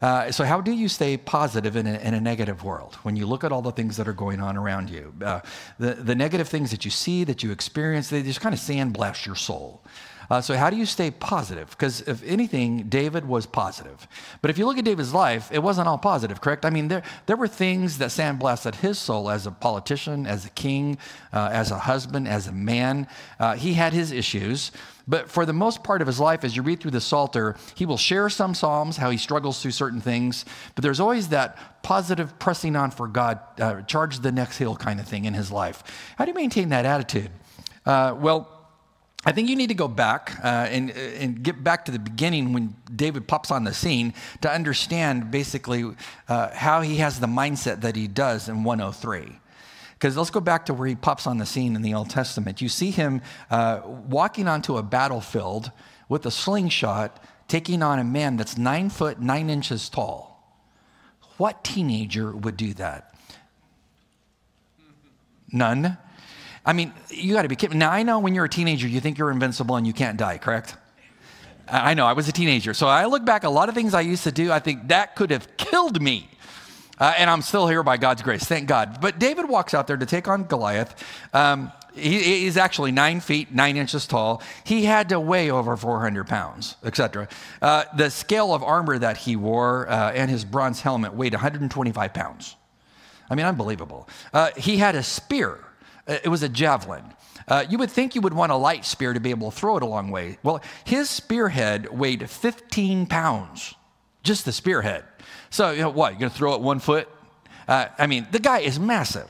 Uh, so, how do you stay positive in a, in a, negative world when you look at all the things that are going on around you? Uh, the, the negative things that you see, that you experience, they just kind of sandblast your soul. Uh, so, how do you stay positive? Because if anything, David was positive. But if you look at David's life, it wasn't all positive, correct? I mean, there, there were things that sandblasted his soul as a politician, as a king, uh, as a husband, as a man. Uh, he had his issues. But for the most part of his life, as you read through the Psalter, he will share some Psalms, how he struggles through certain things. But there's always that positive pressing on for God, uh, charge the next hill kind of thing in his life. How do you maintain that attitude? Uh, well, I think you need to go back uh, and, and get back to the beginning when David pops on the scene to understand basically uh, how he has the mindset that he does in 103. Because let's go back to where he pops on the scene in the Old Testament. You see him uh, walking onto a battlefield with a slingshot, taking on a man that's nine foot, nine inches tall. What teenager would do that? None. I mean, you got to be kidding. Now, I know when you're a teenager, you think you're invincible and you can't die, correct? I know, I was a teenager. So I look back, a lot of things I used to do, I think that could have killed me. Uh, and I'm still here by God's grace, thank God. But David walks out there to take on Goliath. Um, he, he's actually nine feet, nine inches tall. He had to weigh over 400 pounds, etc. Uh, the scale of armor that he wore uh, and his bronze helmet weighed 125 pounds. I mean, unbelievable. Uh, he had a spear uh, it was a javelin. Uh, you would think you would want a light spear to be able to throw it a long way. Well, his spearhead weighed 15 pounds, just the spearhead. So, you know, what? You're going to throw it one foot? Uh, I mean, the guy is massive.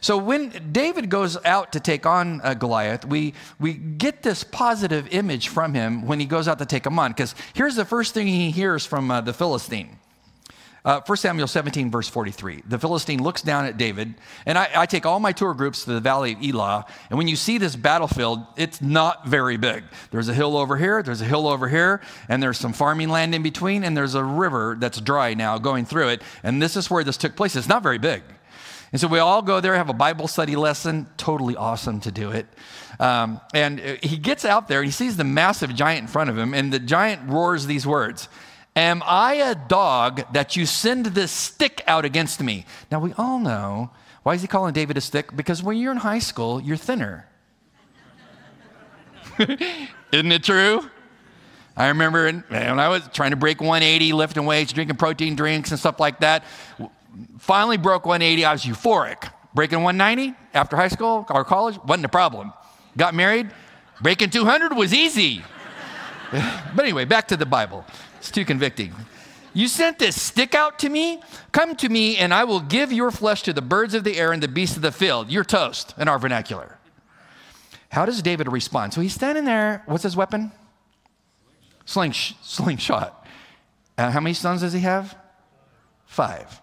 So when David goes out to take on uh, Goliath, we, we get this positive image from him when he goes out to take him on. Because here's the first thing he hears from uh, the Philistine uh, 1 Samuel 17, verse 43. The Philistine looks down at David, and I, I, take all my tour groups to the valley of Elah. And when you see this battlefield, it's not very big. There's a hill over here, there's a hill over here, and there's some farming land in between, and there's a river that's dry now going through it. And this is where this took place. It's not very big. And so we all go there, have a Bible study lesson. Totally awesome to do it. Um, and he gets out there and he sees the massive giant in front of him, and the giant roars these words Am I a dog that you send this stick out against me? Now, we all know why is he calling David a stick? Because when you're in high school, you're thinner. Isn't it true? I remember when I was trying to break 180, lifting weights, drinking protein drinks and stuff like that. Finally broke 180, I was euphoric. Breaking 190 after high school or college wasn't a problem. Got married, breaking 200 was easy. but anyway, back to the Bible. It's too convicting. You sent this stick out to me? Come to me, and I will give your flesh to the birds of the air and the beasts of the field. You're toast in our vernacular. How does David respond? So he's standing there. What's his weapon? Sling, slingshot. Uh, how many stones does he have? Five.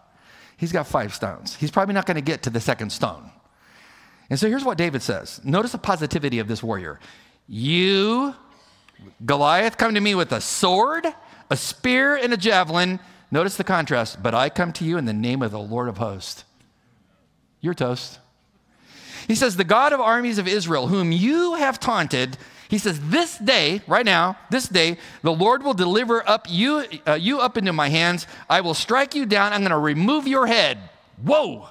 He's got five stones. He's probably not going to get to the second stone. And so here's what David says. Notice the positivity of this warrior. You, Goliath, come to me with a sword a spear and a javelin. Notice the contrast. But I come to you in the name of the Lord of hosts. You're toast. He says, The God of armies of Israel, whom you have taunted, he says, This day, right now, this day, the Lord will deliver up you, uh, you up into my hands. I will strike you down. I'm going to remove your head. Whoa!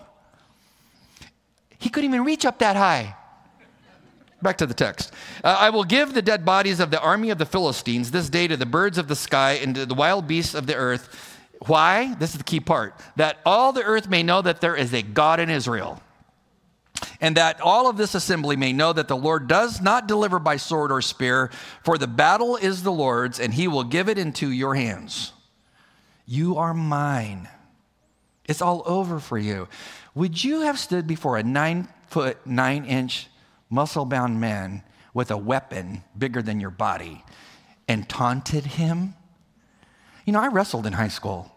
He couldn't even reach up that high. Back to the text. Uh, I will give the dead bodies of the army of the Philistines this day to the birds of the sky and to the wild beasts of the earth. Why? This is the key part. That all the earth may know that there is a God in Israel. And that all of this assembly may know that the Lord does not deliver by sword or spear, for the battle is the Lord's, and he will give it into your hands. You are mine. It's all over for you. Would you have stood before a nine foot, nine inch muscle bound man with a weapon bigger than your body and taunted him? You know, I wrestled in high school.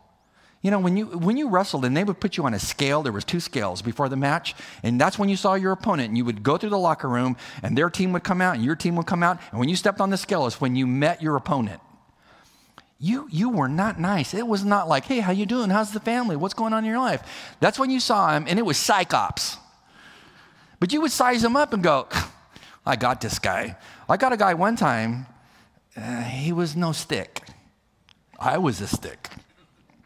You know, when you, when you wrestled and they would put you on a scale, there was two scales before the match, and that's when you saw your opponent, and you would go through the locker room, and their team would come out, and your team would come out, and when you stepped on the scale when you met your opponent. You, you were not nice. It was not like, hey, how you doing? How's the family? What's going on in your life? That's when you saw him, and it was psychops. But you would size him up and go, I got this guy. I got a guy one time, uh, he was no stick. I was a stick.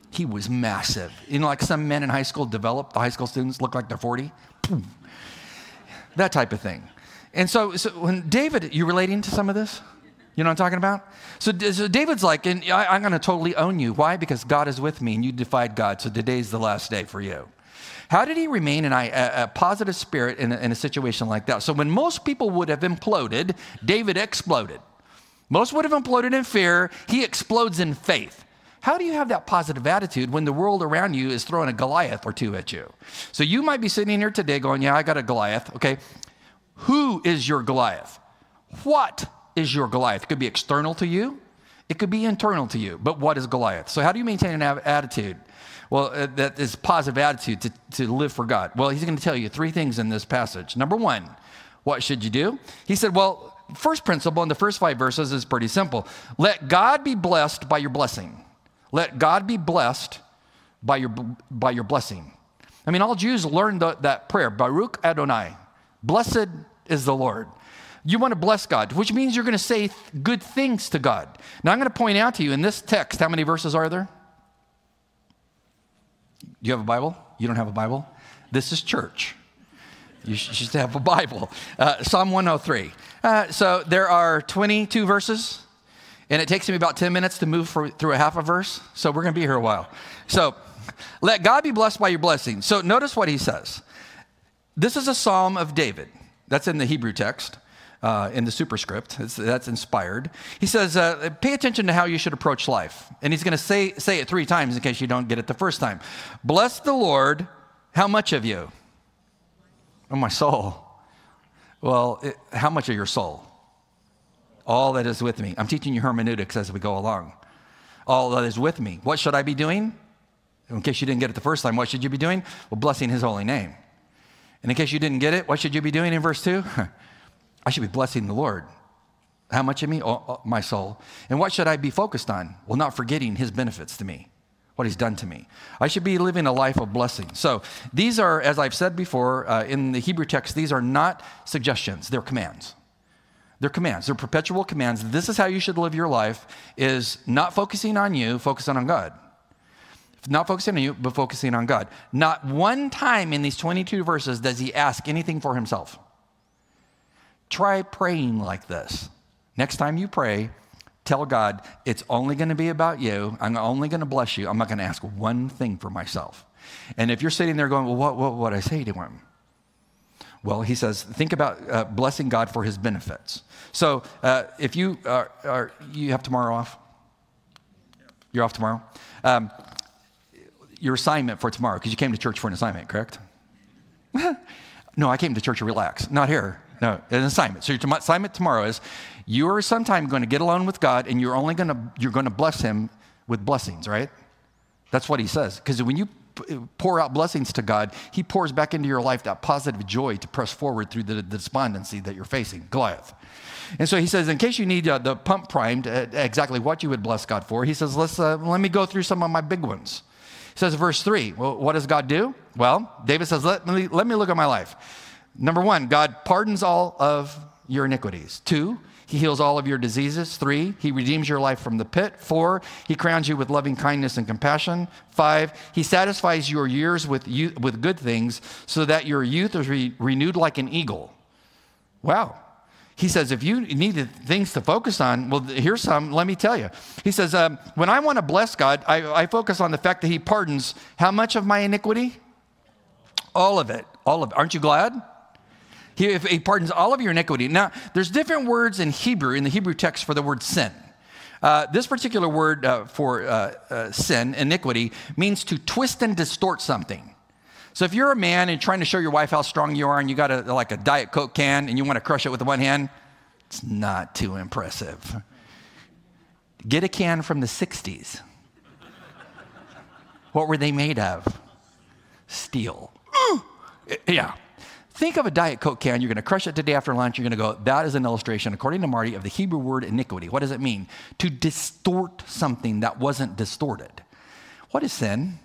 He was massive. You know, like some men in high school develop, the high school students look like they're 40. That type of thing. And so, so when David, you relating to some of this? You know what I'm talking about? So, so David's like, and I, am going to totally own you. Why? Because God is with me and you defied God. So today's the last day for you. How did he remain in a, a positive spirit in a, in a situation like that? So when most people would have imploded, David exploded. Most would have imploded in fear. He explodes in faith. How do you have that positive attitude when the world around you is throwing a Goliath or two at you? So you might be sitting here today going, Yeah, I got a Goliath. Okay. Who is your Goliath? What is your Goliath? It could be external to you, it could be internal to you. But what is Goliath? So, how do you maintain an attitude? Well, uh, that is positive attitude to, to live for God. Well, he's going to tell you three things in this passage. Number one, what should you do? He said, Well, first principle in the first five verses is pretty simple. Let God be blessed by your blessing. Let God be blessed by your, by your blessing. I mean, all Jews learned the, that prayer, Baruch Adonai. Blessed is the Lord. You want to bless God, which means you're going to say good things to God. Now, I'm going to point out to you in this text, how many verses are there? Do you have a Bible? You don't have a Bible? This is church. You should have a Bible. Uh, Psalm 103. Uh, so there are 22 verses, and it takes me about 10 minutes to move for, through a half a verse. So we're going to be here a while. So let God be blessed by your blessing. So notice what he says. This is a psalm of David. That's in the Hebrew text, uh, in the superscript. It's, that's inspired. He says, uh, pay attention to how you should approach life. And he's going to say, say it three times in case you don't get it the first time. Bless the Lord. How much of you? Oh, my soul. Well, it, how much of your soul? All that is with me. I'm teaching you hermeneutics as we go along. All that is with me. What should I be doing? In case you didn't get it the first time, what should you be doing? Well, blessing his holy name. And in case you didn't get it, what should you be doing in verse 2? I should be blessing the Lord. How much of me? Oh, oh, my soul. And what should I be focused on? Well, not forgetting his benefits to me, what he's done to me. I should be living a life of blessing. So these are, as I've said before, uh, in the Hebrew text, these are not suggestions, they're commands. They're commands. They're perpetual commands. This is how you should live your life is not focusing on you, focusing on God. Not focusing on you, but focusing on God. Not one time in these 22 verses does he ask anything for himself. Try praying like this. Next time you pray, tell God, it's only going to be about you. I'm only going to bless you. I'm not going to ask one thing for myself. And if you're sitting there going, well, what, what would I say to him? Well, he says, think about uh, blessing God for his benefits. So uh, if you are, are, you have tomorrow off? You're off tomorrow? Um, your assignment for tomorrow, because you came to church for an assignment, correct? no, I came to church to relax. Not here. No, an assignment. So your assignment tomorrow is you are sometime going to get alone with God and you're only going to you're going to bless him with blessings, right? That's what he says. Because when you pour out blessings to God, he pours back into your life that positive joy to press forward through the, the despondency that you're facing, Goliath. And so he says, in case you need uh, the pump primed, uh, exactly what you would bless God for, he says, Let's, uh, let me go through some of my big ones. He says, verse 3, well, what does God do? Well, David says, let me, let me look at my life. Number one, God pardons all of your iniquities. Two, he heals all of your diseases. Three, he redeems your life from the pit. Four, he crowns you with loving kindness and compassion. Five, he satisfies your years with, youth, with good things so that your youth is re- renewed like an eagle. Wow. He says, if you need things to focus on, well, here's some, let me tell you. He says, um, when I want to bless God, I, I focus on the fact that He pardons how much of my iniquity? All of it. All of it. Aren't you glad? He, he pardons all of your iniquity. Now, there's different words in Hebrew, in the Hebrew text, for the word sin. Uh, this particular word uh, for uh, uh sin, iniquity, means to twist and distort something. So if you're a man and trying to show your wife how strong you are and you got a, like a Diet Coke can and you want to crush it with one hand, it's not too impressive. Get a can from the 60s. What were they made of? Steel. yeah. Think of a Diet Coke can. You're going to crush it today after lunch. You're going to go, that is an illustration, according to Marty, of the Hebrew word iniquity. What does it mean? To distort something that wasn't distorted. What is sin?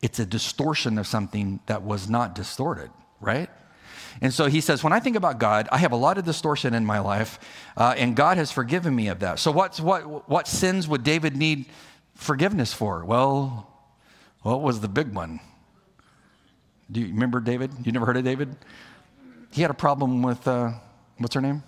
it's a distortion of something that was not distorted, right? And so he says, when I think about God, I have a lot of distortion in my life, uh, and God has forgiven me of that. So what's, what, what sins would David need forgiveness for? Well, What was the big one? Do you remember David? You never heard of David? He had a problem with, uh, what's her name?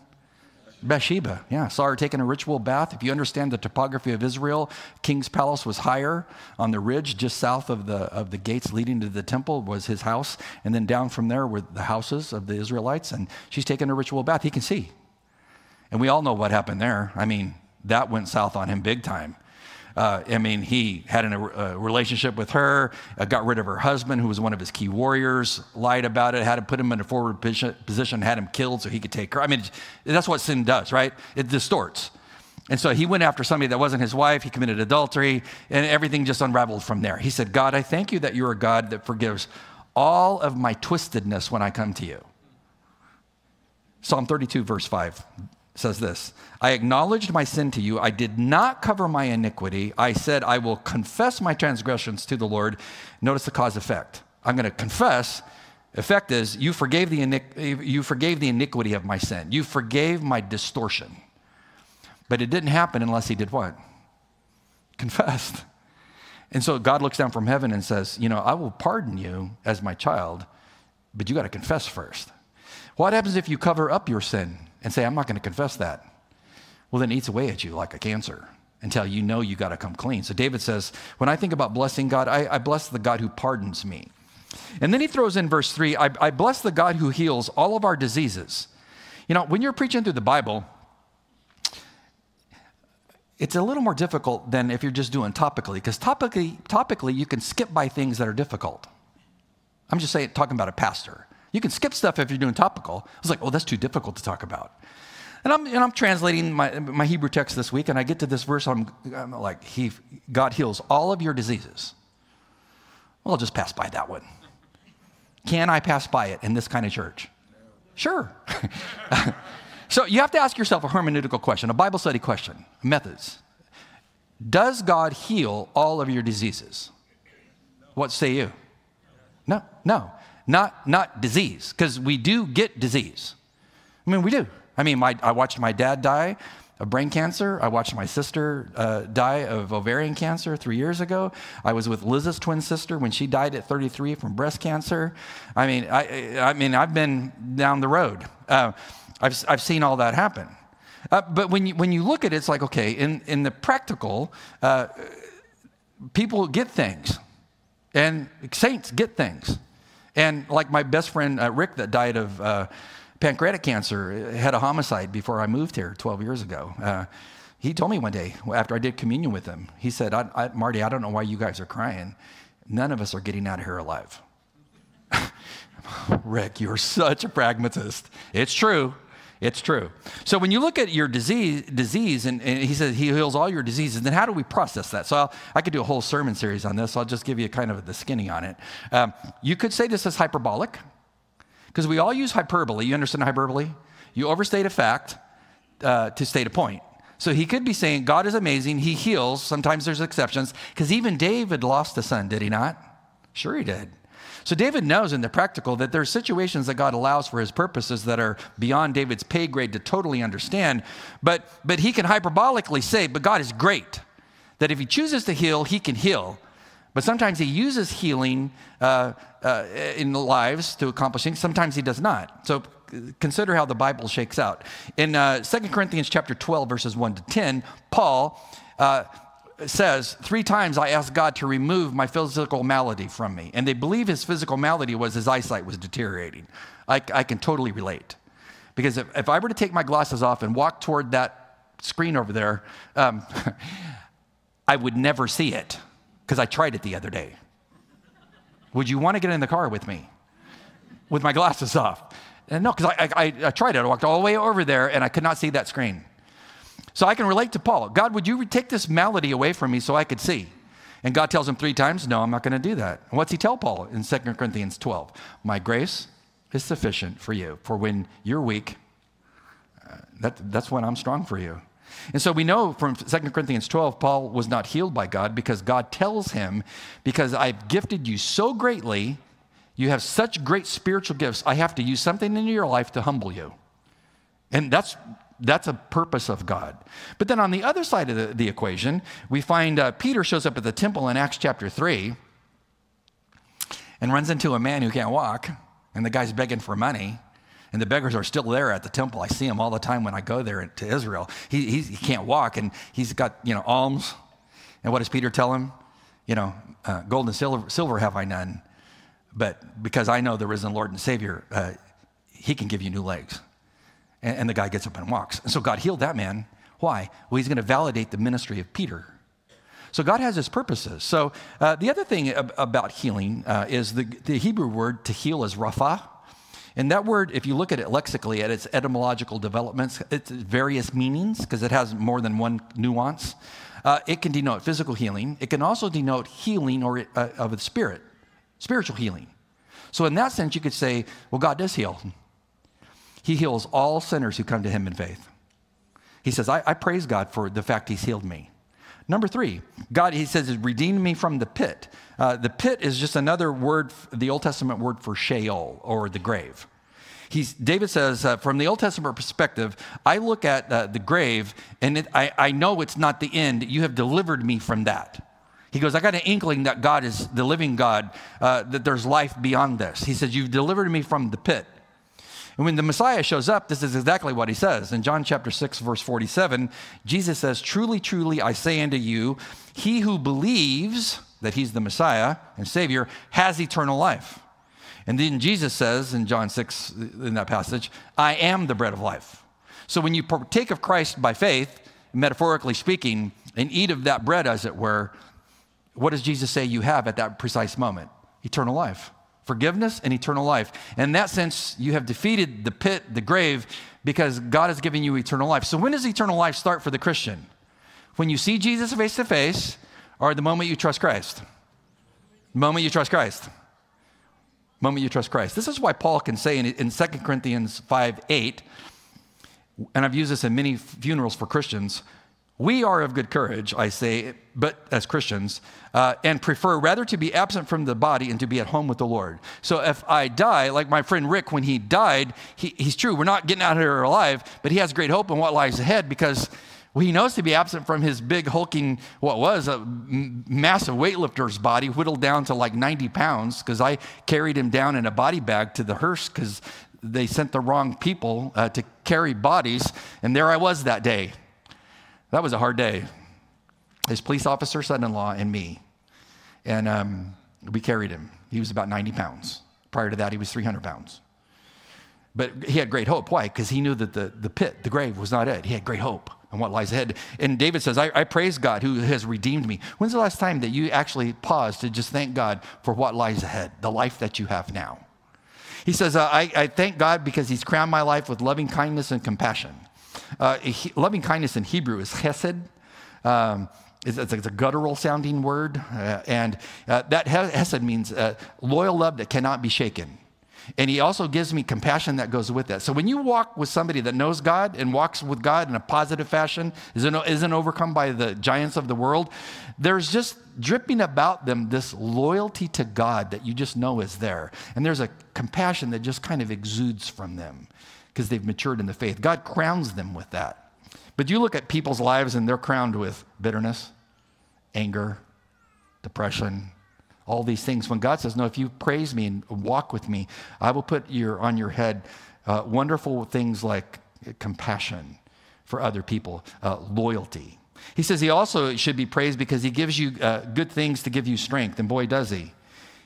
Bathsheba, yeah, saw her taking a ritual bath. If you understand the topography of Israel, King's palace was higher on the ridge just south of the, of the gates leading to the temple was his house. And then down from there were the houses of the Israelites. And she's taking a ritual bath. He can see. And we all know what happened there. I mean, that went south on him big time. Uh, I mean, he had an, a relationship with her, uh, got rid of her husband, who was one of his key warriors, lied about it, had to put him in a forward position, had him killed so he could take her. I mean, that's what sin does, right? It distorts. And so he went after somebody that wasn't his wife. He committed adultery, and everything just unraveled from there. He said, God, I thank you that you're a God that forgives all of my twistedness when I come to you. Psalm 32, verse 5 says this I acknowledged my sin to you. I did not cover my iniquity. I said, I will confess my transgressions to the Lord. Notice the cause effect. I'm going to confess. Effect is, you forgave, the you forgave the iniquity of my sin. You forgave my distortion. But it didn't happen unless he did what? Confessed. And so God looks down from heaven and says, You know, I will pardon you as my child, but you got to confess first. What happens if you cover up your sin? And say, I'm not going to confess that. Well, then it eats away at you like a cancer until you know you got to come clean. So David says, When I think about blessing God, I, I, bless the God who pardons me. And then he throws in verse three I, I bless the God who heals all of our diseases. You know, when you're preaching through the Bible, it's a little more difficult than if you're just doing topically, because topically, topically, you can skip by things that are difficult. I'm just saying, talking about a pastor. You can skip stuff if you're doing topical. I was like, oh, that's too difficult to talk about. And I'm, and I'm translating my, my Hebrew text this week, and I get to this verse, I'm, I'm like, he, God heals all of your diseases. Well, I'll just pass by that one. Can I pass by it in this kind of church? Sure. so you have to ask yourself a hermeneutical question, a Bible study question, methods. Does God heal all of your diseases? What say you? No, no not, not disease, because we do get disease. I mean, we do. I mean, my, I watched my dad die of brain cancer. I watched my sister uh, die of ovarian cancer three years ago. I was with Liz's twin sister when she died at 33 from breast cancer. I mean, I, I mean, I've been down the road. Uh, I've, I've seen all that happen. Uh, but when you, when you look at it, it's like, okay, in, in the practical, uh, people get things, and saints get things. And like my best friend uh, Rick, that died of uh, pancreatic cancer, had a homicide before I moved here 12 years ago. Uh, he told me one day after I did communion with him, he said, I, I, Marty, I don't know why you guys are crying. None of us are getting out of here alive. Rick, you're such a pragmatist. It's true. It's true. So when you look at your disease, disease and, and, he says he heals all your diseases, then how do we process that? So I'll, i could do a whole sermon series on this. So I'll just give you kind of the skinny on it. Um, you could say this is hyperbolic, because we all use hyperbole. You understand hyperbole? You overstate a fact uh, to state a point. So he could be saying, God is amazing. He heals. Sometimes there's exceptions, because even David lost a son, did he not? Sure, he did. So David knows in the practical that there are situations that God allows for his purposes that are beyond David's pay grade to totally understand. But, but he can hyperbolically say, but God is great. That if he chooses to heal, he can heal. But sometimes he uses healing uh, uh, in lives to accomplish things. Sometimes he does not. So consider how the Bible shakes out. In uh, 2 Corinthians chapter 12, verses 1 to 10, Paul uh, says, Three times I asked God to remove my physical malady from me. And they believe his physical malady was his eyesight was deteriorating. I, I can totally relate. Because if, if I were to take my glasses off and walk toward that screen over there, um, I would never see it because I tried it the other day. Would you want to get in the car with me with my glasses off? And no, because I, I, I tried it. I walked all the way over there and I could not see that screen. So I can relate to Paul. God, would you take this malady away from me so I could see? And God tells him three times, No, I'm not going to do that. And what's he tell Paul in 2 Corinthians 12? My grace is sufficient for you. For when you're weak, uh, that, that's when I'm strong for you. And so we know from 2 Corinthians 12, Paul was not healed by God because God tells him, Because I've gifted you so greatly, you have such great spiritual gifts, I have to use something in your life to humble you. And that's that's a purpose of God. But then on the other side of the, the equation, we find uh, Peter shows up at the temple in Acts chapter 3. and runs into a man who can't walk, and the guy's begging for money. And the beggars are still there at the temple. I see them all the time when I go there to Israel. He, he can't walk, and he's got, you know, alms. And what does Peter tell him? You know, uh, gold and silver, silver have I none, but because I know the risen Lord and Savior, uh, he can give you new legs. And, and the guy gets up and walks. And so God healed that man. Why? Well, he's going to validate the ministry of Peter. So God has his purposes. So uh, the other thing ab- about healing uh, is the, the Hebrew word to heal is rapha. And that word, if you look at it lexically, at its etymological developments, it's various meanings because it has more than one nuance. Uh, it can denote physical healing. It can also denote healing or uh, of the spirit, spiritual healing. So in that sense, you could say, well, God does heal. He heals all sinners who come to Him in faith. He says, I, I praise God for the fact He's healed me. Number three, God, he says, has redeemed me from the pit. Uh, the pit is just another word, the Old Testament word for Sheol or the grave. He's, David says, uh, from the Old Testament perspective, I look at uh, the grave and it, I, I know it's not the end. You have delivered me from that. He goes, I got an inkling that God is the living God, uh, that there's life beyond this. He says, You've delivered me from the pit. And when the Messiah shows up, this is exactly what he says. In John chapter 6, verse 47, Jesus says, Truly, truly, I say unto you, he who believes that he's the Messiah and Savior has eternal life. And then Jesus says in John 6, in that passage, I am the bread of life. So when you partake of Christ by faith, metaphorically speaking, and eat of that bread, as it were, what does Jesus say you have at that precise moment? Eternal life forgiveness and eternal life. In that sense, you have defeated the pit, the grave, because God has given you eternal life. So, when does eternal life start for the Christian? When you see Jesus face to face, or the moment you trust Christ? The moment you trust Christ. The moment you trust Christ. This is why Paul can say in, in 2 Corinthians 5 8, and I've used this in many funerals for Christians we are of good courage, I say, but as Christians, uh, and prefer rather to be absent from the body and to be at home with the Lord. So if I die, like my friend Rick, when he died, he, he's true, we're not getting out of here alive, but he has great hope in what lies ahead because well, he knows to be absent from his big, hulking, what was a massive weightlifter's body, whittled down to like 90 pounds, because I carried him down in a body bag to the hearse because they sent the wrong people uh, to carry bodies. And there I was that day. That was a hard day. His police officer, son in law, and me. And um, we carried him. He was about 90 pounds. Prior to that, he was 300 pounds. But he had great hope. Why? Because he knew that the, the pit, the grave, was not it. He had great hope and what lies ahead. And David says, I, I, praise God who has redeemed me. When's the last time that you actually paused to just thank God for what lies ahead, the life that you have now? He says, uh, I, I thank God because he's crowned my life with loving kindness and compassion. Uh, he, loving kindness in Hebrew is chesed. Um, it's, it's, a guttural sounding word. Uh, and uh, that hesed means uh, loyal love that cannot be shaken. And he also gives me compassion that goes with that. So when you walk with somebody that knows God and walks with God in a positive fashion, isn't, isn't overcome by the giants of the world, there's just dripping about them this loyalty to God that you just know is there. And there's a compassion that just kind of exudes from them because they've matured in the faith. God crowns them with that. But you look at people's lives and they're crowned with bitterness, anger, depression, all these things. When God says, No, if you praise me and walk with me, I will put your, on your head uh, wonderful things like compassion for other people, uh, loyalty. He says he also should be praised because he gives you uh, good things to give you strength. And boy, does he.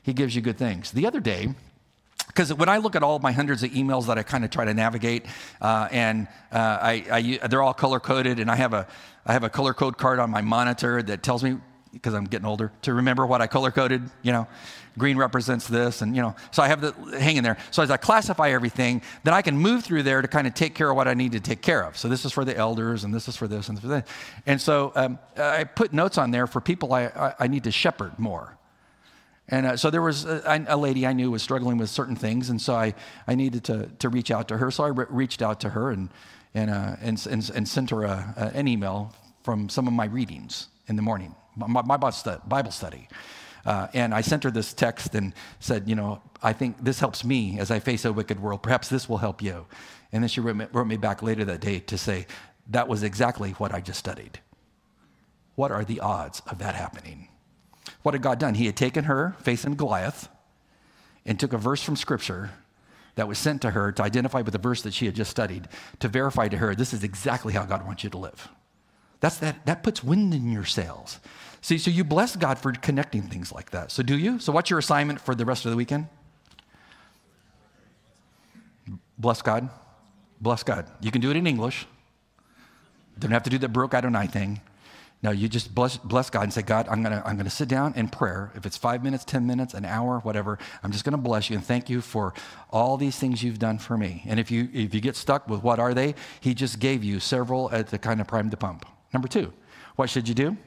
He gives you good things. The other day, because when I look at all my hundreds of emails that I kind of try to navigate, uh, and uh, I, I, they're all color coded, and I have a I have a color code card on my monitor that tells me because I'm getting older to remember what I color coded. You know, green represents this, and you know, so I have the hanging there. So as I classify everything, then I can move through there to kind of take care of what I need to take care of. So this is for the elders, and this is for this, and for that. And so um, I put notes on there for people I, I, I need to shepherd more. And uh, so there was a, a, lady I knew was struggling with certain things, and so I, I needed to, to reach out to her. So I re- reached out to her and, and, uh, and, and, and, sent her a, an email from some of my readings in the morning, my, my Bible study. Uh, and I sent her this text and said, You know, I think this helps me as I face a wicked world. Perhaps this will help you. And then she wrote me, wrote me back later that day to say, That was exactly what I just studied. What are the odds of that happening? What had God done? He had taken her, facing Goliath, and took a verse from Scripture that was sent to her to identify with the verse that she had just studied to verify to her this is exactly how God wants you to live. That's that, that puts wind in your sails. See, so you bless God for connecting things like that. So do you? So what's your assignment for the rest of the weekend? Bless God. Bless God. You can do it in English. Don't have to do the Baruch Adonai thing. No, you just bless, bless God and say, God, I'm going to I'm gonna sit down in prayer. If it's five minutes, 10 minutes, an hour, whatever, I'm just going to bless you and thank you for all these things you've done for me. And if you, if you get stuck with what are they, he just gave you several at the kind of prime to pump. Number two, what should you do?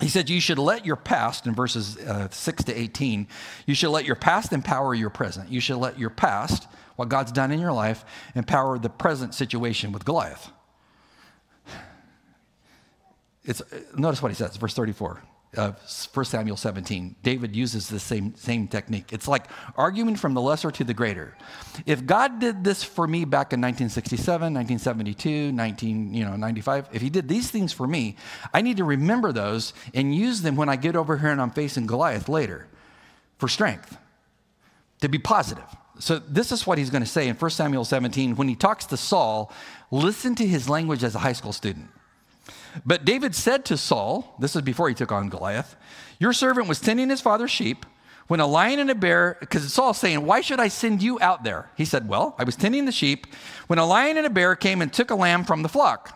He said, You should let your past, in verses uh, 6 to 18, you should let your past empower your present. You should let your past, what God's done in your life, empower the present situation with Goliath. It's, uh, notice what he says, verse 34 of 1 Samuel 17. David uses the same, same technique. It's like arguing from the lesser to the greater. If God did this for me back in 1967, 1972, 19, you know, 95, if he did these things for me, I need to remember those and use them when I get over here and I'm facing Goliath later for strength, to be positive. So this is what he's going to say in 1 Samuel 17 when he talks to Saul, listen to his language as a high school student. But David said to Saul, this is before he took on Goliath, Your servant was tending his father's sheep when a lion and a bear, because Saul's saying, Why should I send you out there? He said, Well, I was tending the sheep when a lion and a bear came and took a lamb from the flock.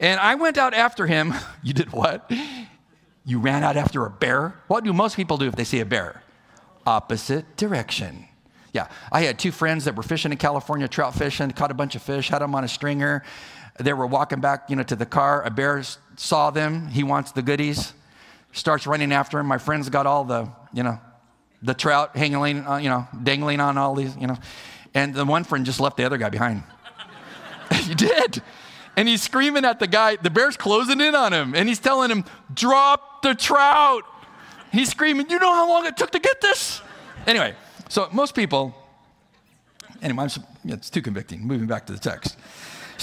And I went out after him. You did what? You ran out after a bear? What do most people do if they see a bear? Opposite direction. Yeah, I had two friends that were fishing in California, trout fishing, caught a bunch of fish, had them on a stringer. They were walking back, you know, to the car. A bear saw them. He wants the goodies. Starts running after him. My friends got all the, you know, the trout hanging, uh, you know, dangling on all these, you know. And the one friend just left the other guy behind. he did. And he's screaming at the guy. The bear's closing in on him. And he's telling him, drop the trout. He's screaming, you know how long it took to get this? Anyway, so most people, anyway, it's too convicting. Moving back to the text.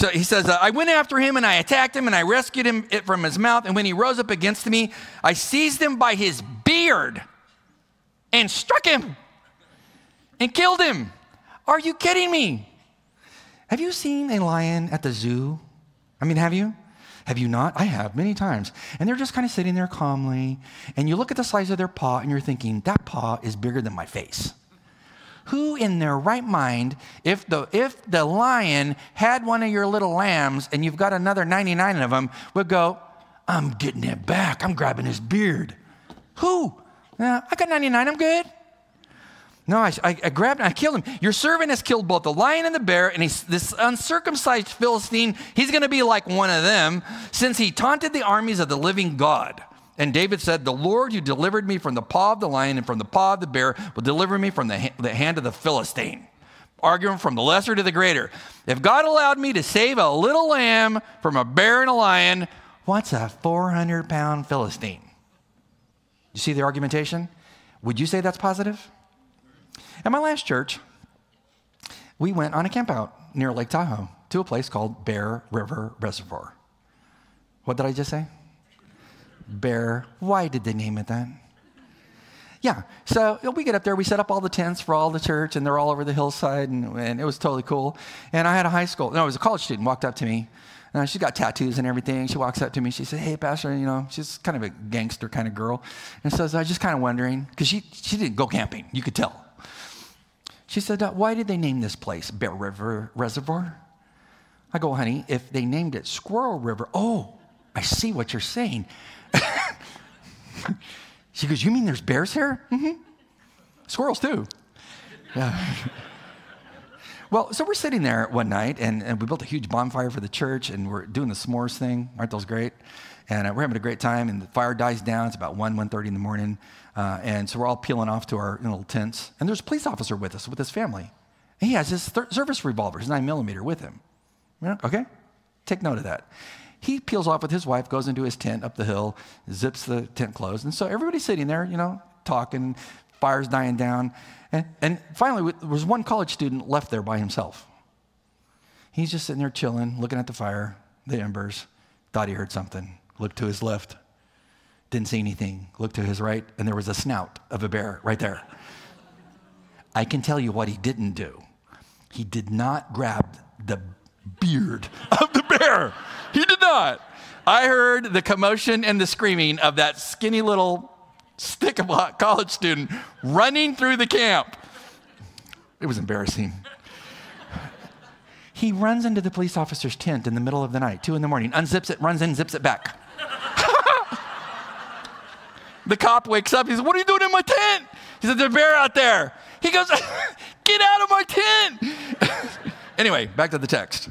So he says, uh, I went after him and I attacked him and I rescued him from his mouth. And when he rose up against me, I seized him by his beard and struck him and killed him. Are you kidding me? Have you seen a lion at the zoo? I mean, have you? Have you not? I have many times. And they're just kind of sitting there calmly. And you look at the size of their paw and you're thinking, that paw is bigger than my face. Who in their right mind, if the, if the lion had one of your little lambs and you've got another 99 of them, would go, I'm getting it back. I'm grabbing his beard. Who? Yeah, I got 99. I'm good. No, I, I, I, grabbed him. I killed him. Your servant has killed both the lion and the bear, and he's, this uncircumcised Philistine, he's going to be like one of them, since he taunted the armies of the living God. And David said, The Lord who delivered me from the paw of the lion and from the paw of the bear will deliver me from the, the hand of the Philistine. Arguing from the lesser to the greater. If God allowed me to save a little lamb from a bear and a lion, what's a 400 pound Philistine? You see the argumentation? Would you say that's positive? At my last church, we went on a campout near Lake Tahoe to a place called Bear River Reservoir. What did I just say? Bear. Why did they name it that? Yeah, so we get up there, we set up all the tents for all the church, and they're all over the hillside, and, and it was totally cool. And I had a high school, no, it was a college student, walked up to me. Uh, she's got tattoos and everything. She walks up to me. She said, "Hey, Pastor, you know, she's kind of a gangster kind of girl," and says, "I was just kind of wondering because she she didn't go camping. You could tell." She said, uh, "Why did they name this place Bear River Reservoir?" I go, "Honey, if they named it Squirrel River, oh, I see what you're saying. she goes, You mean there's bears here? Mm-hmm. Squirrels too. Yeah. well, so we're sitting there one night and, and we built a huge bonfire for the church and we're doing the s'mores thing. Aren't those great? And uh, we're having a great time and the fire dies down. It's about 1, 1.30 in the morning. Uh, and so we're all peeling off to our little tents. And there's a police officer with us, with his family. And he has his service revolver, his 9 millimeter with him. Okay? Take note of that. He peels off with his wife, goes into his tent up the hill, zips the tent closed. And so everybody's sitting there, you know, talking, fire's dying down. And, and finally, there was one college student left there by himself. He's just sitting there chilling, looking at the fire, the embers, thought he heard something, looked to his left, didn't see anything, looked to his right, and there was a snout of a bear right there. I can tell you what he didn't do. He did not grab the beard of the bear. He did not. I heard the commotion and the screaming of that skinny little stick of a college student running through the camp. It was embarrassing. He runs into the police officer's tent in the middle of the night, two in the morning, unzips it, runs in, zips it back. the cop wakes up. He says, What are you doing in my tent? He said, There's a bear out there. He goes, Get out of my tent. anyway, back to the text.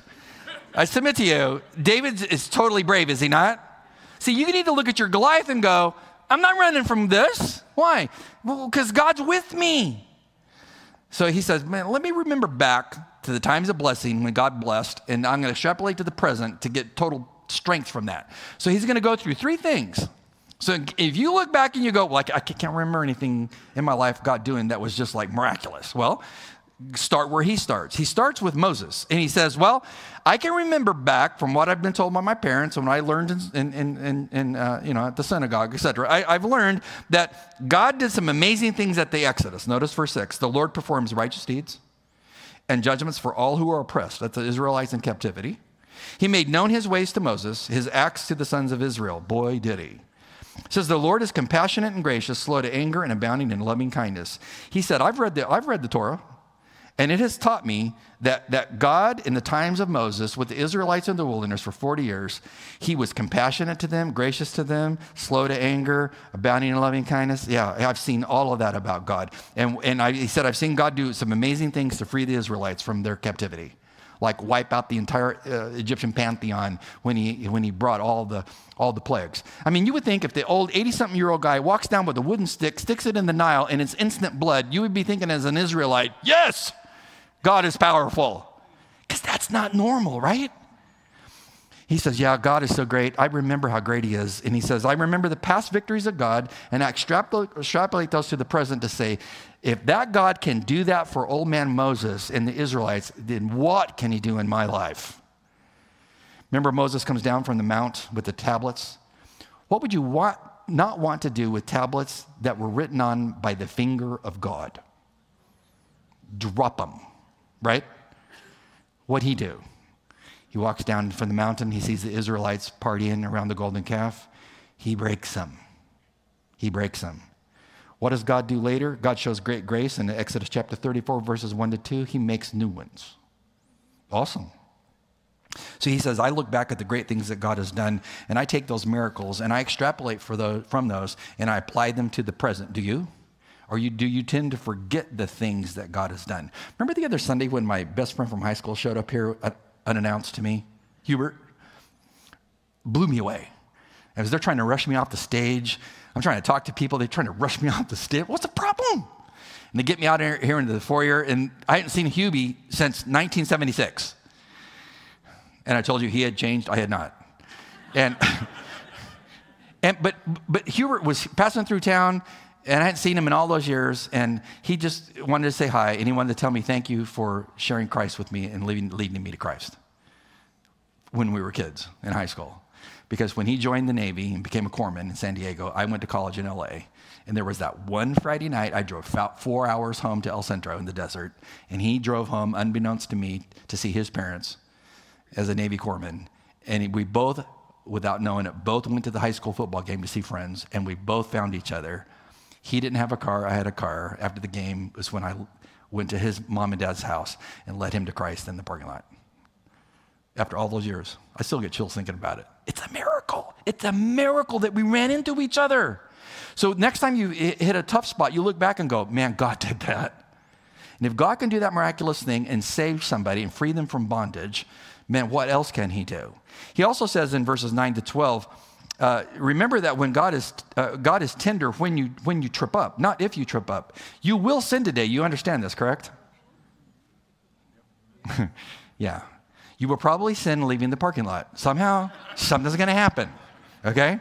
I submit to you, David is totally brave, is he not? See, you need to look at your Goliath and go, I'm not running from this. Why? Well, because God's with me. So he says, Man, let me remember back to the times of blessing when God blessed, and I'm going to extrapolate to the present to get total strength from that. So he's going to go through three things. So if you look back and you go, like, I can't remember anything in my life God doing that was just like miraculous. Well, start where he starts. He starts with Moses, and he says, Well, I can remember back from what I've been told by my parents and when I learned in, in, in, in uh, you know, at the synagogue, etc. I've learned that God did some amazing things at the Exodus. Notice verse 6 the Lord performs righteous deeds and judgments for all who are oppressed. That's the Israelites in captivity. He made known his ways to Moses, his acts to the sons of Israel. Boy, did he. Says the Lord is compassionate and gracious, slow to anger and abounding in loving kindness. He said, I've read the, I've read the Torah. And it has taught me that, that God, in the times of Moses, with the Israelites in the wilderness for 40 years, he was compassionate to them, gracious to them, slow to anger, abounding in loving kindness. Yeah, I've seen all of that about God. And, and I, he said, I've seen God do some amazing things to free the Israelites from their captivity, like wipe out the entire uh, Egyptian pantheon when he, when he brought all the, all the plagues. I mean, you would think if the old 80 something year old guy walks down with a wooden stick, sticks it in the Nile, and it's instant blood, you would be thinking as an Israelite, yes! God is powerful. Because that's not normal, right? He says, Yeah, God is so great. I remember how great He is. And he says, I remember the past victories of God, and I extrapolate, those to the present to say, if that God can do that for old man Moses and the Israelites, then what can He do in my life? Remember, Moses comes down from the mount with the tablets. What would you want, not want to do with tablets that were written on by the finger of God? Drop them right? What'd he do? He walks down from the mountain. He sees the Israelites partying around the golden calf. He breaks them. He breaks them. What does God do later? God shows great grace in Exodus chapter 34, verses 1 to 2. He makes new ones. Awesome. So he says, I look back at the great things that God has done, and I take those miracles and I extrapolate those, from those and I apply them to the present. Do you? Or you, do you tend to forget the things that God has done? Remember the other Sunday when my best friend from high school showed up here uh, unannounced to me? Hubert? Blew me away. As they're trying to rush me off the stage, I'm trying to talk to people, they're trying to rush me off the stage. What's the problem? And they get me out here, into the foyer, and I hadn't seen Hubie since 1976. And I told you he had changed, I had not. And, and but, but Hubert was passing through town, and I hadn't seen him in all those years, and he just wanted to say hi, and he wanted to tell me thank you for sharing Christ with me and leading, leading me to Christ when we were kids in high school. Because when he joined the Navy and became a corpsman in San Diego, I went to college in LA. And there was that one Friday night, I drove about four hours home to El Centro in the desert, and he drove home, unbeknownst to me, to see his parents as a Navy corpsman. And we both, without knowing it, both went to the high school football game to see friends, and we both found each other he didn't have a car, I had a car. After the game was when I went to his mom and dad's house and led him to Christ in the parking lot. After all those years, I still get chills thinking about it. It's a miracle. It's a miracle that we ran into each other. So next time you hit a tough spot, you look back and go, man, God did that. And if God can do that miraculous thing and save somebody and free them from bondage, man, what else can he do? He also says in verses 9 to 12, uh, remember that when God is, uh, God is tender when you, when you trip up, not if you trip up. You will sin today. You understand this, correct? yeah. You will probably sin leaving the parking lot. Somehow, something's going to happen. Okay?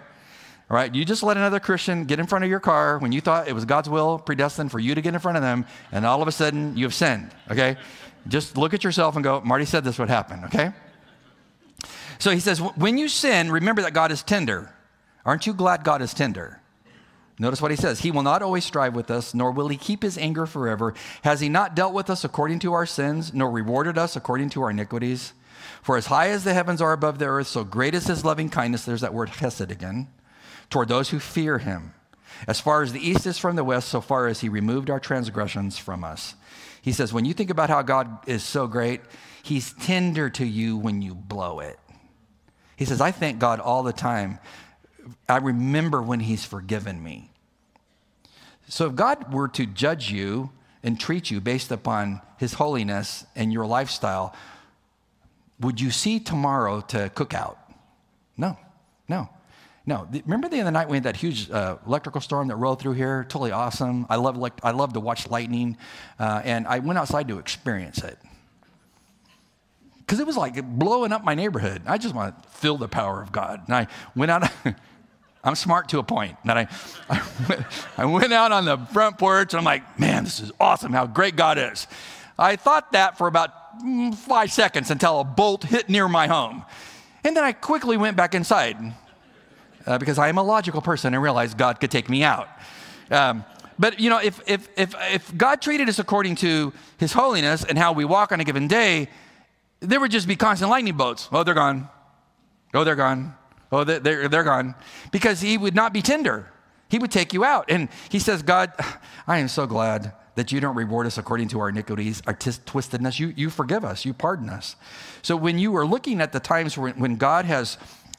All right, you just let another Christian get in front of your car when you thought it was God's will, predestined for you to get in front of them, and all of a sudden you have sinned, okay? Just look at yourself and go, Marty said this would happen, okay? So he says, when you sin, remember that God is tender. Aren't you glad God is tender? Notice what he says. He will not always strive with us, nor will he keep his anger forever. Has he not dealt with us according to our sins, nor rewarded us according to our iniquities? For as high as the heavens are above the earth, so great is his loving kindness. There's that word hesed again, toward those who fear him. As far as the east is from the west, so far as he removed our transgressions from us. He says, when you think about how God is so great, he's tender to you when you blow it. He says, I thank God all the time. I remember when he's forgiven me. So if God were to judge you and treat you based upon his holiness and your lifestyle, would you see tomorrow to cook out? No, no. No, remember the other night we had that huge uh, electrical storm that rolled through here? Totally awesome. I love, I love to watch lightning, uh, and I went outside to experience it because it was like blowing up my neighborhood. I just want to feel the power of God, and I went out. I'm smart to a point that I, I went, I went out on the front porch and I'm like, man, this is awesome how great God is. I thought that for about mm, five seconds until a bolt hit near my home. And then I quickly went back inside uh, because I am a logical person and realized God could take me out. Um, but you know, if, if, if, if God treated us according to his holiness and how we walk on a given day, there would just be constant lightning bolts. Oh, they're gone. Oh, they're gone. Oh, they're, they're gone. Because he would not be tender. He would take you out. And he says, God, I am so glad that you don't reward us according to our iniquities, our t- twistedness. You, you forgive us, you pardon us. So when you are looking at the times when, when God has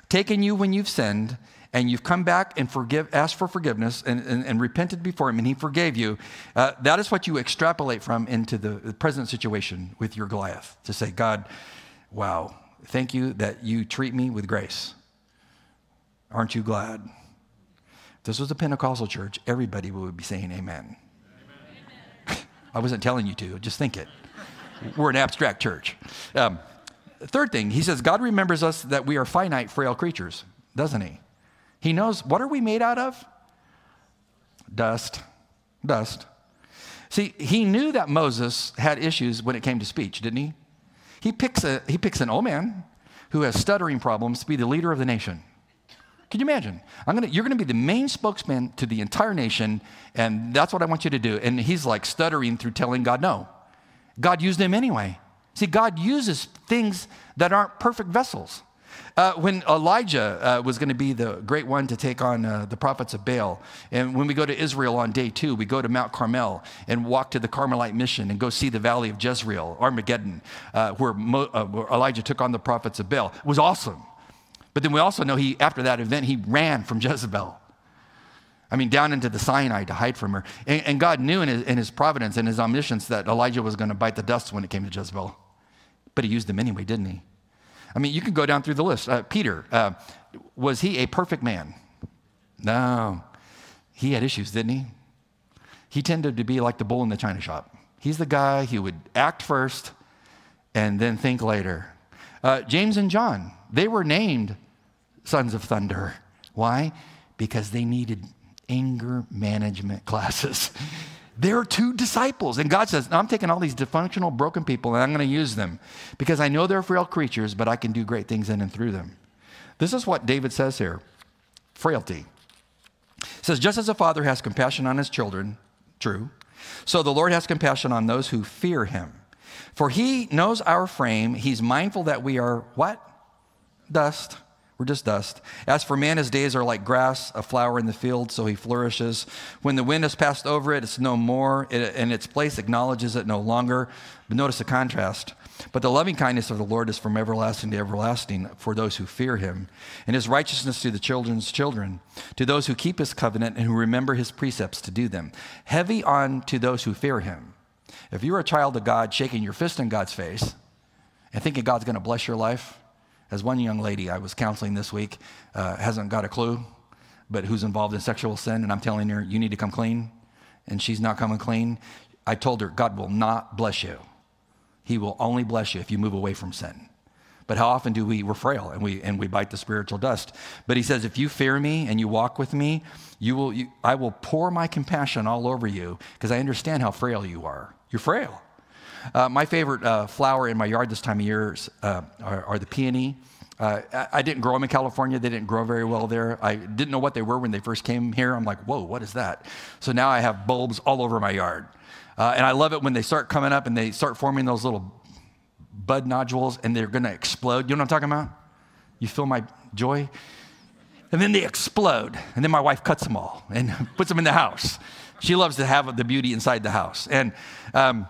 taken you when you've sinned and you've come back and forgive, asked for forgiveness and, and, and repented before him and he forgave you, uh, that is what you extrapolate from into the, the present situation with your Goliath to say, God, wow, thank you that you treat me with grace. Aren't you glad? If this was a Pentecostal church, everybody would be saying amen. amen. I wasn't telling you to, just think it. We're an abstract church. Um, third thing, he says, God remembers us that we are finite, frail creatures, doesn't he? He knows what are we made out of? Dust. Dust. See, he knew that Moses had issues when it came to speech, didn't he? He picks, a, he picks an old man who has stuttering problems to be the leader of the nation. Can you imagine? I'm gonna, you're going to be the main spokesman to the entire nation, and that's what I want you to do. And he's like stuttering through telling God no. God used him anyway. See, God uses things that aren't perfect vessels. Uh, when Elijah uh, was going to be the great one to take on uh, the prophets of Baal, and when we go to Israel on day two, we go to Mount Carmel and walk to the Carmelite mission and go see the valley of Jezreel, Armageddon, uh, where, Mo- uh, where Elijah took on the prophets of Baal. It was awesome. But then we also know he, after that event, he ran from Jezebel. I mean, down into the Sinai to hide from her. And, and God knew in his, in his, providence and his omniscience that Elijah was going to bite the dust when it came to Jezebel. But he used him anyway, didn't he? I mean, you can go down through the list. Uh, Peter, uh, was he a perfect man? No. He had issues, didn't he? He tended to be like the bull in the china shop. He's the guy who would act first and then think later. Uh, James and John, they were named sons of thunder. Why? Because they needed anger management classes. They're two disciples. And God says, I'm taking all these dysfunctional, broken people and I'm going to use them because I know they're frail creatures, but I can do great things in and through them. This is what David says here frailty. Says, just as a father has compassion on his children, true, so the Lord has compassion on those who fear him. For he knows our frame. He's mindful that we are what? Dust. We're just dust. As for man, his days are like grass, a flower in the field, so he flourishes. When the wind has passed over it, it's no more, it, and its place acknowledges it no longer. But notice the contrast. But the loving kindness of the Lord is from everlasting to everlasting for those who fear him, and his righteousness to the children's children, to those who keep his covenant and who remember his precepts to do them. Heavy on to those who fear him. If you're a child of God shaking your fist in God's face and thinking God's going to bless your life, as one young lady I was counseling this week uh, hasn't got a clue, but who's involved in sexual sin, and I'm telling her, you need to come clean, and she's not coming clean. I told her, God will not bless you. He will only bless you if you move away from sin. But how often do we, we're frail and we, and we bite the spiritual dust. But he says, if you fear me and you walk with me, you will, you, I will pour my compassion all over you because I understand how frail you are. You're frail. Uh, my favorite uh, flower in my yard this time of year uh, are, are, the peony. Uh, I didn't grow them in California. They didn't grow very well there. I didn't know what they were when they first came here. I'm like, whoa, what is that? So now I have bulbs all over my yard. Uh, and I love it when they start coming up and they start forming those little bud nodules and they're going to explode. You know what I'm talking about? You feel my joy? And then they explode. And then my wife cuts them all and puts them in the house. She loves to have the beauty inside the house. And um,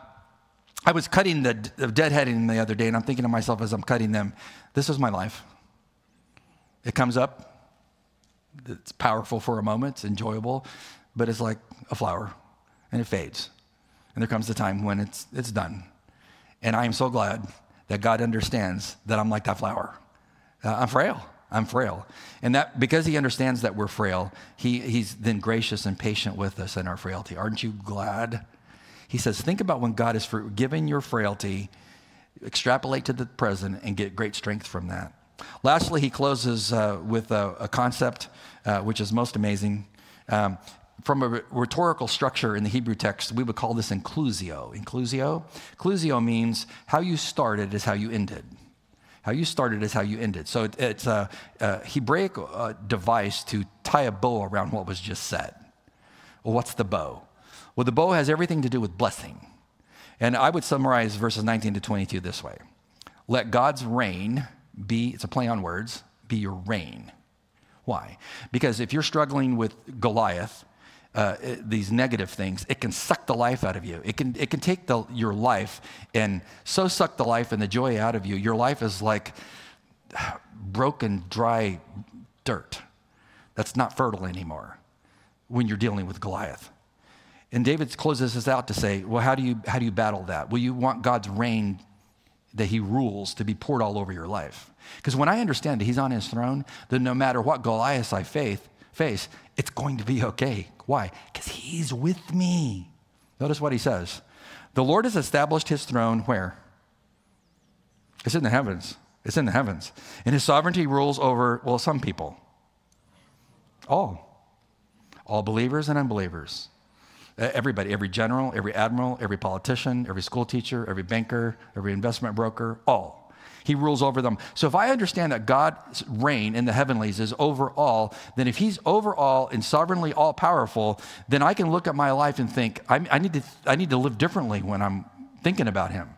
I was cutting the, deadheading the other day, and I'm thinking to myself as I'm cutting them, this is my life. It comes up, it's powerful for a moment, it's enjoyable, but it's like a flower, and it fades. And there comes the time when it's, it's done. And I am so glad that God understands that I'm like that flower. Uh, I'm frail. I'm frail. And that because he understands that we're frail, he, he's then gracious and patient with us in our frailty. Aren't you glad? He says, think about when God has forgiven your frailty, extrapolate to the present, and get great strength from that. Lastly, he closes uh, with a, a concept uh, which is most amazing. Um, from a rhetorical structure in the Hebrew text, we would call this inclusio. Inclusio? Inclusio means how you started is how you ended. How you started is how you ended. So it, it's a, a Hebraic uh, device to tie a bow around what was just said. Well, what's the bow? Well, the bow has everything to do with blessing. And I would summarize verses 19 to 22 this way Let God's reign be, it's a play on words, be your reign. Why? Because if you're struggling with Goliath, uh, these negative things, it can suck the life out of you. It can, it can take the, your life and so suck the life and the joy out of you. Your life is like broken, dry dirt that's not fertile anymore when you're dealing with Goliath. And David closes this out to say, well, how do you, how do you battle that? Well, you want God's reign that he rules to be poured all over your life. Because when I understand that he's on his throne, then no matter what Goliath I face, face, it's going to be okay. Why? Because he's with me. Notice what he says. The Lord has established his throne where? It's in the heavens. It's in the heavens. And his sovereignty rules over, well, some people. All. All believers and unbelievers. Uh, everybody, every general, every admiral, every politician, every school teacher, every banker, every investment broker, all. He rules over them. So if I understand that God's reign in the heavenlies is over all, then if He's over all and sovereignly all powerful, then I can look at my life and think, I, I, need to, I need to live differently when I'm thinking about Him.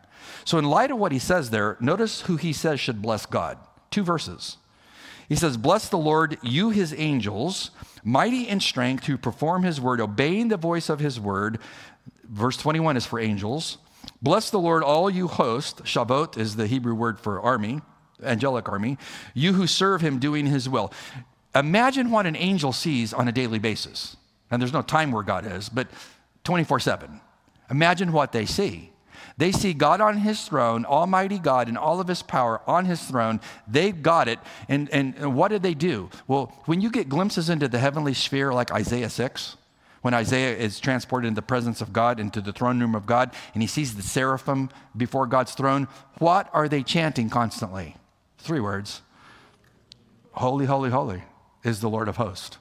So, in light of what He says there, notice who He says should bless God. Two verses. He says, Bless the Lord, you His angels, mighty in strength, who perform His word, obeying the voice of His word. Verse 21 is for angels. Bless the Lord, all you host. Shavot is the Hebrew word for army, angelic army. You who serve him doing his will. Imagine what an angel sees on a daily basis. And there's no time where God is, but 24 7. Imagine what they see. They see God on his throne, Almighty God, in all of his power on his throne. They've got it. And, and, and what did they do? Well, when you get glimpses into the heavenly sphere, like Isaiah 6, when Isaiah is transported in the presence of God into the throne room of God and he sees the seraphim before God's throne, what are they chanting constantly? Three words Holy, holy, holy is the Lord of hosts.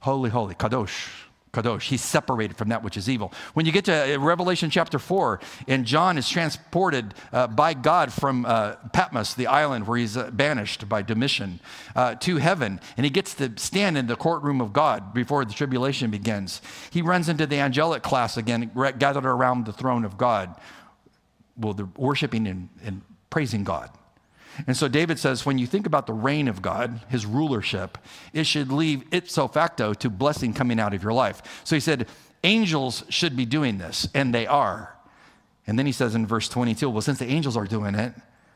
Holy, holy, Kadosh, Kadosh. He's separated from that which is evil. When you get to uh, Revelation chapter 4, and John is transported uh, by God from uh, Patmos, the island where he's uh, banished by Domitian, uh, to heaven, and he gets to stand in the courtroom of God before the tribulation begins. He runs into the angelic class again, gathered around the throne of God. Well, they're worshiping and, and praising God. And so David says, when you think about the reign of God, his rulership, it should leave ipso facto to blessing coming out of your life. So he said, angels should be doing this, and they are. And then he says in verse 22, well, since the angels are doing it,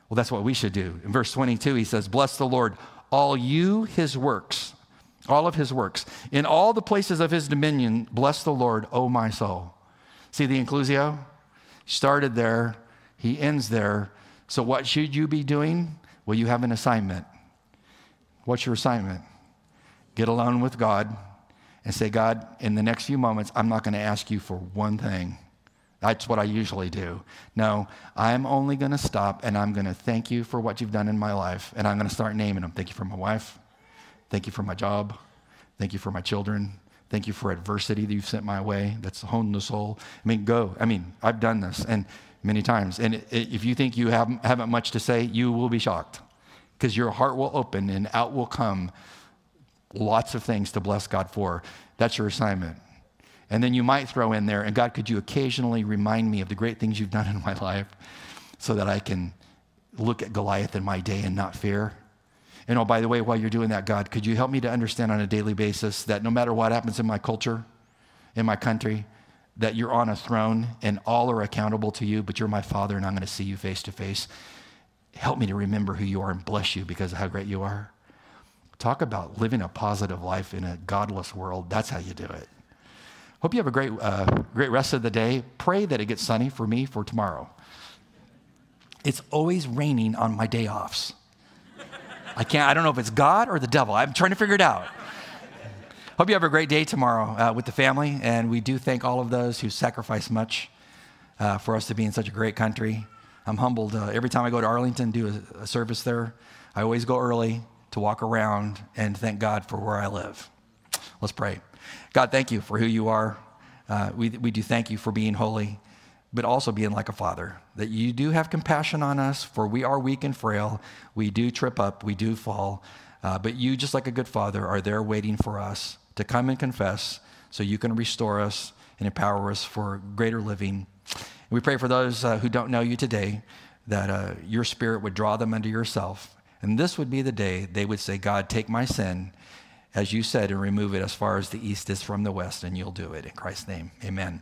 well, that's what we should do. In verse 22, he says, Bless the Lord, all you his works, all of his works. In all the places of his dominion, bless the Lord, O my soul. See the inclusio? He Started there, he ends there. So, what should you be doing? Well, you have an assignment. What's your assignment? Get alone with God and say, God, in the next few moments, I'm not going to ask you for one thing. That's what I usually do. No, I'm only going to stop and I'm going to thank you for what you've done in my life. And I'm going to start naming them. Thank you for my wife. Thank you for my job. Thank you for my children. Thank you for adversity that you've sent my way that's honed the soul. I mean, go. I mean, I've done this. And many times. And if you think you haven't, haven't much to say, you will be shocked. because your heart will open and out will come lots of things to bless God for. That's your assignment. And then you might throw in there, and God, could you occasionally remind me of the great things you've done in my life so that I can look at Goliath in my day and not fear? And oh, by the way, while you're doing that, God, could you help me to understand on a daily basis that no matter what happens in my culture, in my country, that you're on a throne and all are accountable to you, but you're my father and I'm going to see you face to face. Help me to remember who you are and bless you because of how great you are. Talk about living a positive life in a godless world. That's how you do it. Hope you have a great, uh, great rest of the day. Pray that it gets sunny for me for tomorrow. It's always raining on my day offs. I can't, I don't know if it's God or the devil. I'm trying to figure it out. Hope you have a great day tomorrow uh, with the family. And we do thank all of those who sacrifice much uh, for us to be in such a great country. I'm humbled. Uh, every time I go to Arlington, do a, a service there, I always go early to walk around and thank God for where I live. Let's pray. God, thank you for who you are. Uh, we, we do thank you for being holy, but also being like a father, that you do have compassion on us, for we are weak and frail. We do trip up, we do fall. Uh, but you, just like a good father, are there waiting for us to come and confess so you can restore us and empower us for greater living. And we pray for those uh, who don't know you today that uh, your spirit would draw them unto yourself and this would be the day they would say, God, take my sin, as you said, and remove it as far as the east is from the west, and you'll do it. In Christ's name, amen.